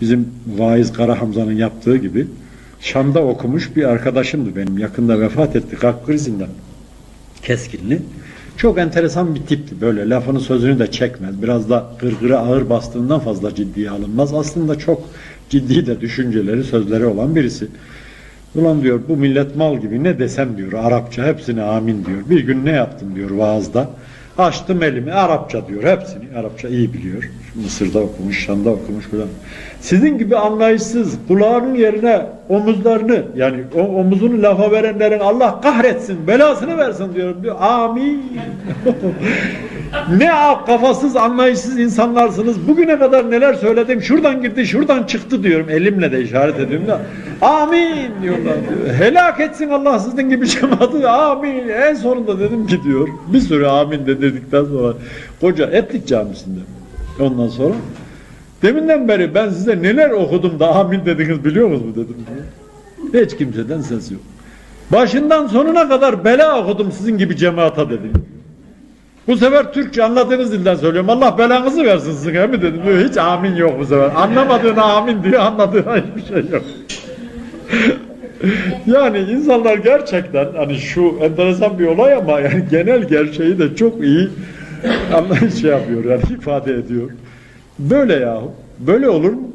Bizim vaiz Kara Hamza'nın yaptığı gibi Şam'da okumuş bir arkadaşımdı benim. Yakında vefat etti kalp krizinden. Keskinli. Çok enteresan bir tipti böyle. Lafını sözünü de çekmez. Biraz da gırgırı ağır bastığından fazla ciddiye alınmaz. Aslında çok ciddi de düşünceleri, sözleri olan birisi. Ulan diyor bu millet mal gibi ne desem diyor Arapça hepsine amin diyor. Bir gün ne yaptım diyor vaazda. Açtım elimi Arapça diyor hepsini. Arapça iyi biliyor. Mısır'da okumuş, Şam'da okumuş falan. Sizin gibi anlayışsız kulağının yerine omuzlarını yani omuzunu lafa verenlerin Allah kahretsin, belasını versin diyorum diyor. Amin. ne kafasız, anlayışsız insanlarsınız. Bugüne kadar neler söyledim. Şuradan girdi, şuradan çıktı diyorum. Elimle de işaret ediyorum da. Amin diyorlar. Diyor. Helak etsin Allah sizin gibi cemaati. Amin. En sonunda dedim ki diyor. Bir sürü amin dedirdikten sonra koca Etlik Camisi'nde. Ondan sonra deminden beri ben size neler okudum da amin dediniz biliyor musunuz dedim. Hiç kimseden ses yok. Başından sonuna kadar bela okudum sizin gibi cemaata dedim. Bu sefer Türkçe anladığınız dilden söylüyorum. Allah belanızı versin sizin mi dedim. Hiç amin yok bu sefer. Anlamadığına amin diyor, anladığına hiçbir şey yok. yani insanlar gerçekten hani şu enteresan bir olay ama yani genel gerçeği de çok iyi anlayış şey yapıyor yani ifade ediyor. Böyle yahu. Böyle olur mu?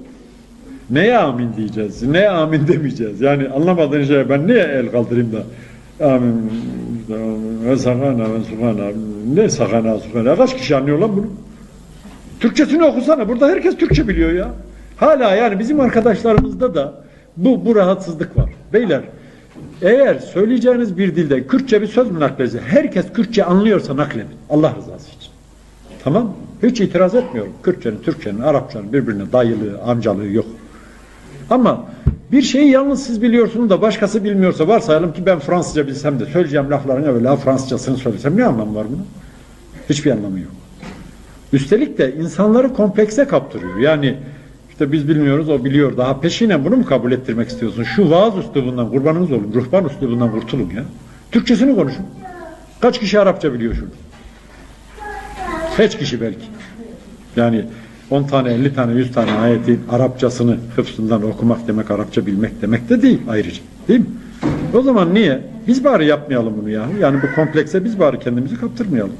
Neye amin diyeceğiz? Neye amin demeyeceğiz? Yani anlamadığın şeye ben niye el kaldırayım da amin ve sakana ve sukana ne sakana sukana kaç kişi anlıyor lan bunu? Türkçesini okusana. Burada herkes Türkçe biliyor ya. Hala yani bizim arkadaşlarımızda da bu, bu rahatsızlık var. Beyler eğer söyleyeceğiniz bir dilde Kürtçe bir söz mü nakledecek? Herkes Kürtçe anlıyorsa nakledin. Allah rızası için. Tamam Hiç itiraz etmiyorum. Kürtçenin, Türkçenin, Arapçanın birbirine dayılığı, amcalığı yok. Ama bir şeyi yalnız siz biliyorsunuz da başkası bilmiyorsa varsayalım ki ben Fransızca bilsem de söyleyeceğim laflarını öyle Fransızcasını söylesem ne anlamı var bunun? Hiçbir anlamı yok. Üstelik de insanları komplekse kaptırıyor. Yani işte biz bilmiyoruz o biliyor. Daha peşinen bunu mu kabul ettirmek istiyorsun? Şu vaaz üslubundan kurbanınız olun. Ruhban üslubundan kurtulun ya. Türkçesini konuşun. Kaç kişi Arapça biliyor şunu? Kaç kişi belki. Yani 10 tane, 50 tane, 100 tane ayetin Arapçasını hıfzından okumak demek, Arapça bilmek demek de değil ayrıca. Değil mi? O zaman niye? Biz bari yapmayalım bunu ya. Yani bu komplekse biz bari kendimizi kaptırmayalım.